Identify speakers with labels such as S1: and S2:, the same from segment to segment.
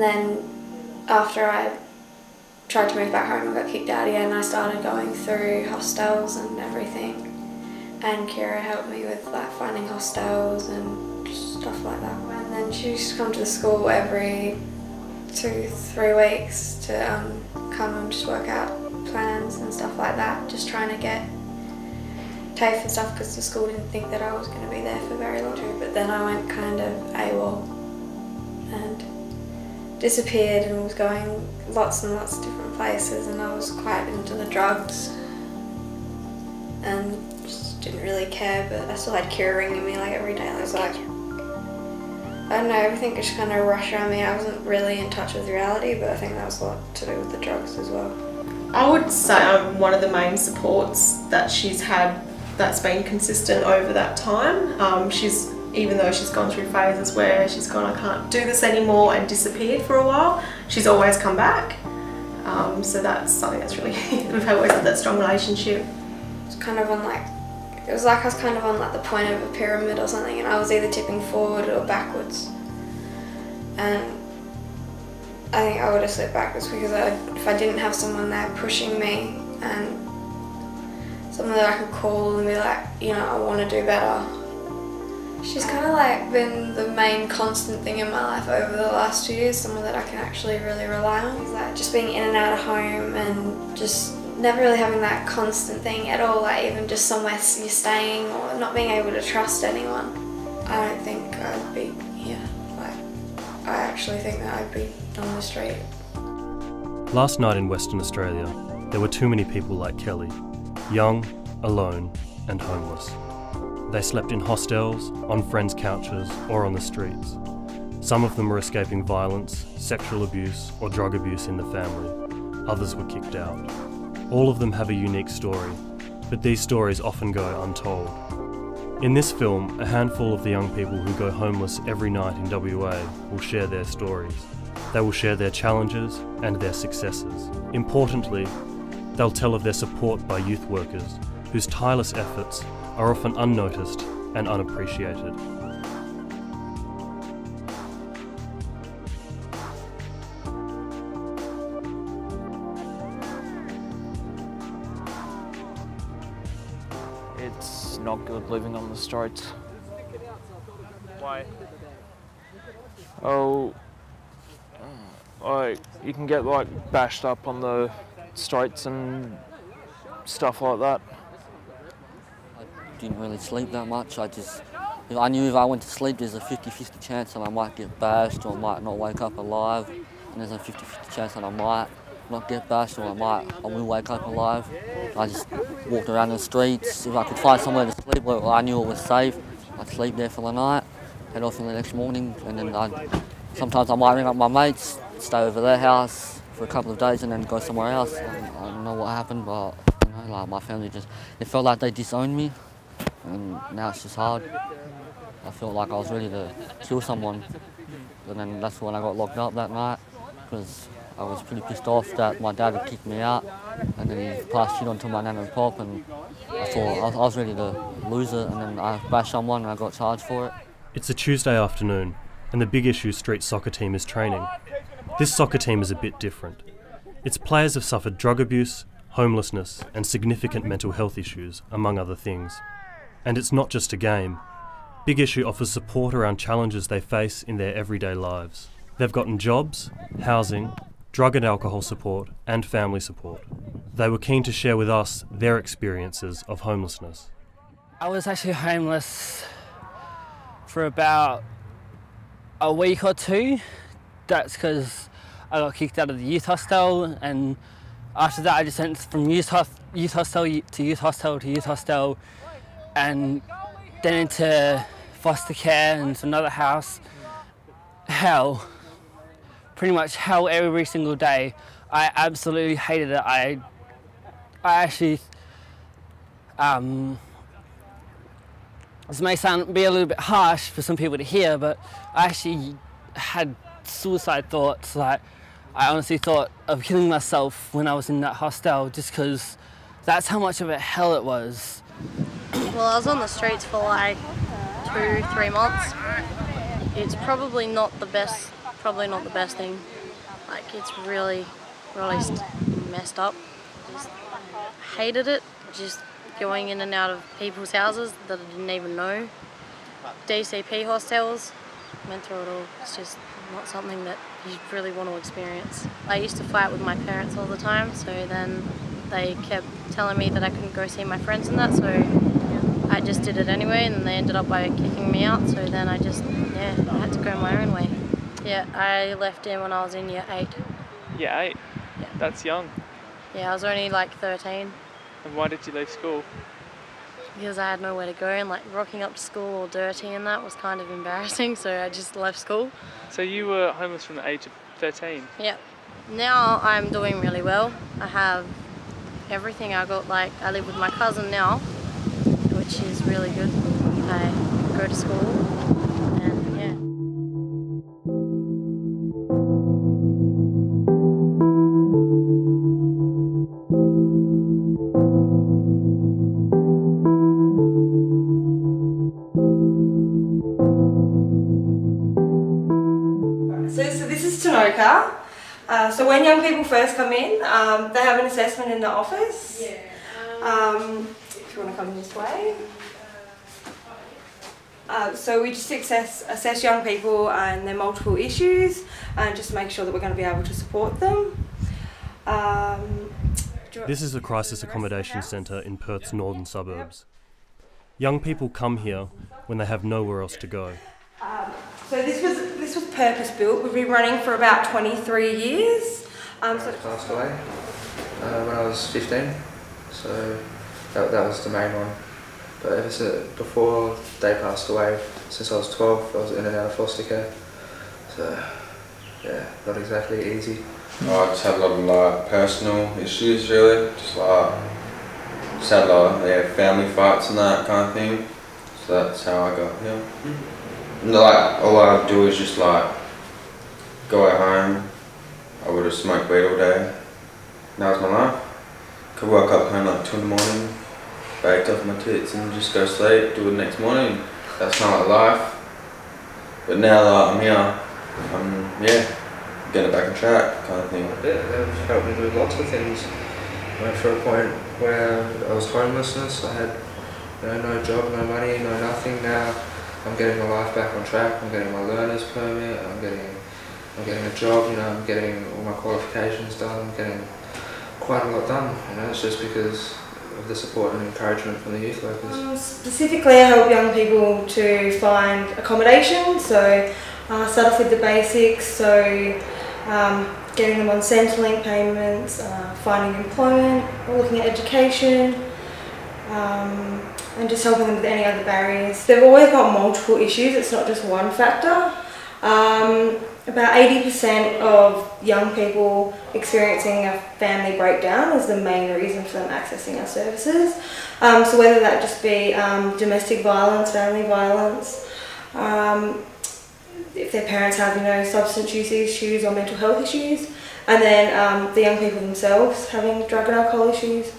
S1: And then after I tried to move back home, I got kicked out again. I started going through hostels and everything. And Kira helped me with like finding hostels and stuff like that. And then she used to come to the school every two, three weeks to um, come and just work out plans and stuff like that. Just trying to get TAFE and stuff because the school didn't think that I was going to be there for very long. But then I went kind of AWOL and disappeared and was going lots and lots of different places and I was quite into the drugs and just didn't really care but I still had Kira ringing me like every day I was like I don't know, everything just kind of rushed around me. I wasn't really in touch with reality, but I think that was a lot to do with the drugs as well.
S2: I would say I'm one of the main supports that she's had that's been consistent over that time. Um, she's even though she's gone through phases where she's gone, I can't do this anymore, and disappeared for a while, she's always come back. Um, so that's something that's really we've always had that strong relationship.
S1: It's kind of on like it was like I was kind of on like the point of a pyramid or something, and I was either tipping forward or backwards. And I think I would have slipped backwards because I, if I didn't have someone there pushing me and someone that I could call and be like, you know, I want to do better. She's kind of like been the main constant thing in my life over the last two years, someone that I can actually really rely on. Like just being in and out of home and just never really having that constant thing at all, like even just somewhere you're staying or not being able to trust anyone. I don't think I'd be here. Like, I actually think that I'd be on the street.
S3: Last night in Western Australia, there were too many people like Kelly, young, alone, and homeless. They slept in hostels, on friends' couches, or on the streets. Some of them were escaping violence, sexual abuse, or drug abuse in the family. Others were kicked out. All of them have a unique story, but these stories often go untold. In this film, a handful of the young people who go homeless every night in WA will share their stories. They will share their challenges and their successes. Importantly, they'll tell of their support by youth workers, whose tireless efforts are often unnoticed and unappreciated.
S4: It's not good living on the streets.
S5: Why?
S4: Oh, like you can get like bashed up on the streets and stuff like that.
S6: Didn't really sleep that much. I just, I knew if I went to sleep, there's a 50-50 chance that I might get bashed or I might not wake up alive. And there's a 50-50 chance that I might not get bashed or I might, I will wake up alive. I just walked around the streets. If I could find somewhere to sleep where I knew it was safe, I'd sleep there for the night, head off in the next morning, and then I'd, sometimes I might ring up my mates, stay over their house for a couple of days and then go somewhere else. I, I don't know what happened, but you know, like my family just, it felt like they disowned me, and now it's just hard. I felt like I was ready to kill someone, and then that's when I got locked up that night, because I was pretty pissed off that my dad had kicked me out, and then he passed shit on to my nan and pop, and I thought I was, I was ready to lose it, and then I bashed someone and I got charged for it.
S3: It's a Tuesday afternoon, and the Big Issue Street soccer team is training. This soccer team is a bit different. Its players have suffered drug abuse, homelessness, and significant mental health issues, among other things. And it's not just a game. Big Issue offers support around challenges they face in their everyday lives. They've gotten jobs, housing, drug and alcohol support, and family support. They were keen to share with us their experiences of homelessness.
S7: I was actually homeless for about a week or two. That's because I got kicked out of the youth hostel, and after that, I just went from youth, youth hostel to youth hostel to youth hostel, and then into foster care and to another house. Hell, pretty much hell every single day. I absolutely hated it. I, I actually, um, this may sound be a little bit harsh for some people to hear, but I actually had suicide thoughts. Like, I honestly thought of killing myself when I was in that hostel, just because that's how much of a hell it was.
S8: Well, I was on the streets for like two, three months. It's probably not the best probably not the best thing. Like it's really, really messed up. Just hated it. Just going in and out of people's houses that I didn't even know. DCP hostels, went through it all. It's just not something that you really want to experience. I used to fight with my parents all the time, so then they kept telling me that I couldn't go see my friends and that, so I just did it anyway, and they ended up by kicking me out. So then I just, yeah, I had to go my own way. Yeah, I left in when I was in year eight.
S5: Yeah, eight.
S8: Yeah.
S5: That's young.
S8: Yeah, I was only like 13
S5: And why did you leave school?
S8: because I had nowhere to go, and like rocking up to school all dirty and that was kind of embarrassing. So I just left school.
S5: So you were homeless from the age of 13.
S8: Yeah. Now I'm doing really well. I have everything. I got like I live with my cousin now, which is really good. I go to school and yeah.
S9: So, so this is Tanoka. Uh, so when young people first come in, um, they have an assessment in the office. Um, if you want to come this way. Uh, so we just assess, assess young people and their multiple issues and just make sure that we're going to be able to support them. Um,
S3: This is a crisis accommodation centre in Perth's northern suburbs. Young people come here when they have nowhere else to go.
S9: Um, so this was this was purpose built. We've been running for about 23 years. Um, so
S10: passed away uh, when I was 15, so that, that was the main one. But ever since before they passed away, since I was 12, I was in and out of foster care. So yeah, not exactly easy.
S11: I just had a lot of like personal issues really, just like just had like yeah, family fights and that kind of thing. So that's how I got here. And like all I do is just like go at home. I would have smoked weed all day. That was my life. Could wake up home like two in the morning, baked off my tits and just go sleep, do it next morning. That's not like life. But now that I'm here, I'm yeah, getting back on track kind of thing.
S10: Yeah, they've helped me with lots of things. Went for a point where I was homelessness, I had you know, no job, no money, no nothing. Now I'm getting my life back on track, I'm getting my learner's permit, I'm getting I'm getting a job, you know, I'm getting all my qualifications done, I'm getting quite a lot done, you know, it's just because of the support and encouragement from the youth workers.
S9: Um, specifically, I help young people to find accommodation. So, uh, start off with the basics. So, um, getting them on Centrelink payments, uh, finding employment, looking at education, um, and just helping them with any other barriers. They've always got multiple issues. It's not just one factor. About 80% of young people experiencing a family breakdown is the main reason for them accessing our services. Um, so whether that just be um, domestic violence, family violence, um, if their parents have you know substance use issues or mental health issues, and then um, the young people themselves having drug and alcohol issues,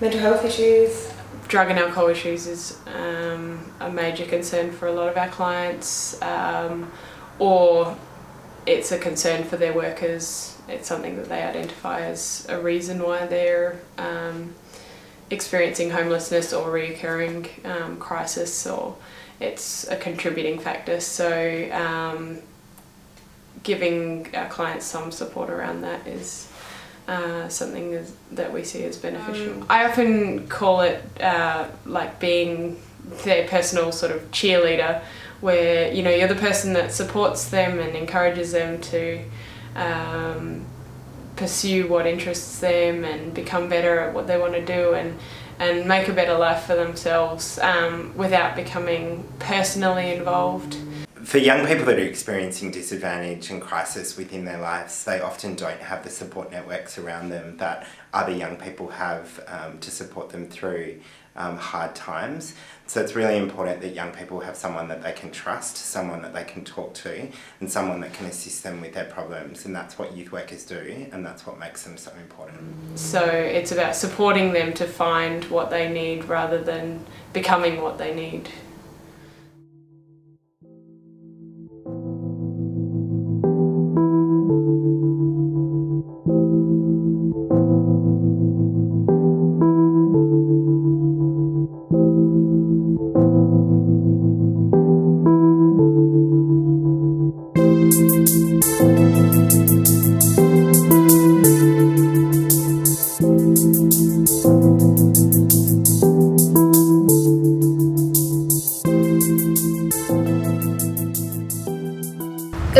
S9: mental health issues.
S12: drug and alcohol issues is um, a major concern for a lot of our clients, um, or it's a concern for their workers. It's something that they identify as a reason why they're um, experiencing homelessness or reoccurring um, crisis, or it's a contributing factor. So, um, giving our clients some support around that is uh, something that we see as beneficial. I often call it uh, like being their personal sort of cheerleader, where you know you're the person that supports them and encourages them to um, pursue what interests them and become better at what they want to do and and make a better life for themselves um, without becoming personally involved.
S13: For young people that are experiencing disadvantage and crisis within their lives, they often don't have the support networks around them that other young people have um, to support them through um, hard times. So it's really important that young people have someone that they can trust, someone that they can talk to, and someone that can assist them with their problems. And that's what youth workers do, and that's what makes them so important.
S12: So it's about supporting them to find what they need rather than becoming what they need.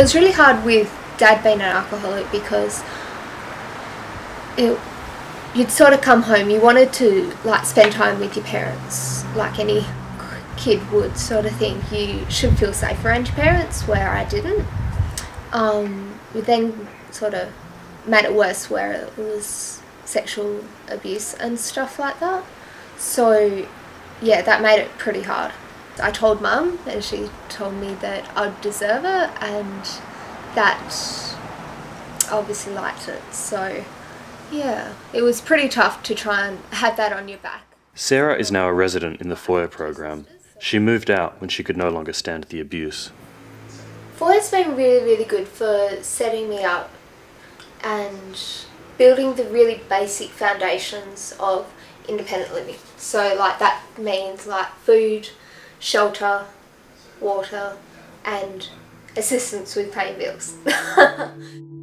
S14: It was really hard with dad being an alcoholic because it, you'd sort of come home, you wanted to like spend time with your parents, like any kid would, sort of thing. You should feel safe around your parents, where I didn't. Um, we then sort of made it worse where it was sexual abuse and stuff like that. So, yeah, that made it pretty hard. I told mum, and she told me that I'd deserve it, and that I obviously liked it. So, yeah, it was pretty tough to try and have that on your back.
S3: Sarah is now a resident in the Foyer program. She moved out when she could no longer stand the abuse.
S14: Foyer's been really, really good for setting me up and building the really basic foundations of independent living. So, like, that means like food, shelter, water, and assistance with paying bills.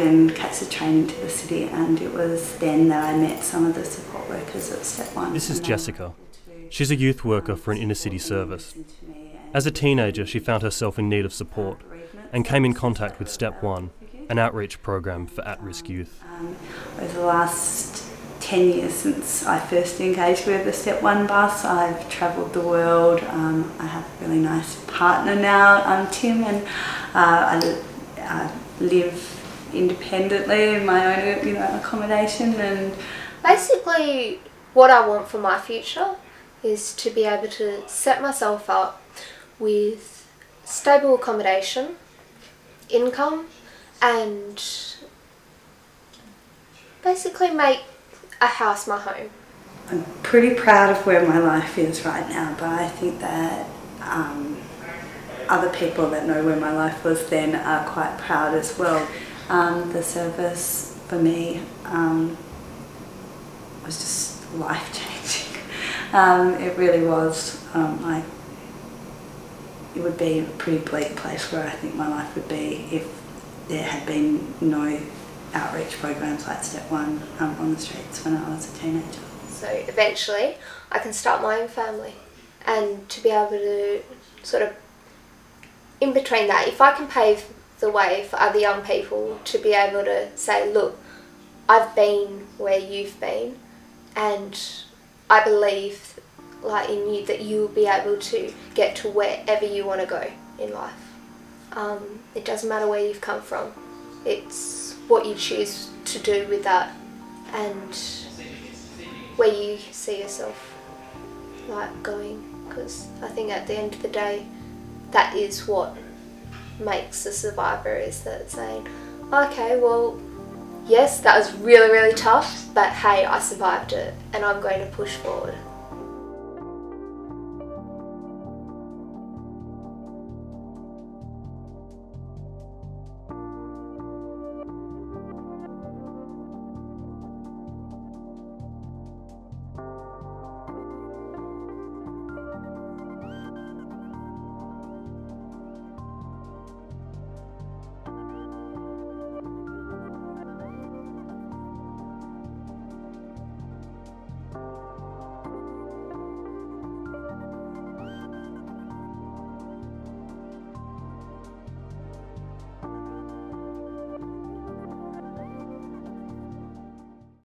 S15: We'd wagon cats of training to the city and it was then that I met some of the support workers at Step One.
S3: This is Jessica. She's a youth worker for an inner city service. As a teenager, she found herself in need of support and came in contact with Step One, an outreach program for at risk youth.
S15: Um, over the last 10 years since I first engaged with the Step One bus, I've travelled the world. Um, I have a really nice partner now, um, Tim, and uh, I li- uh, live independently in my own you know, accommodation and
S14: Basically, what I want for my future is to be able to set myself up with stable accommodation, income, and basically make a house my home.
S15: I'm pretty proud of where my life is right now, but I think that um, other people that know where my life was then are quite proud as well. Um, the service for me um, was just life changing. um, it really was. Um, I, it would be a pretty bleak place where I think my life would be if there had been no outreach programs like Step One um, on the streets when I was a teenager.
S14: So eventually, I can start my own family, and to be able to sort of in between that, if I can pave the way for other young people to be able to say, look, I've been where you've been, and I believe, like in you, that you will be able to get to wherever you want to go in life. Um, it doesn't matter where you've come from. It's what you choose to do with that, and where you see yourself like going. Because I think at the end of the day, that is what makes a survivor is that saying, okay, well, yes, that was really, really tough, but hey, I survived it and I'm going to push forward.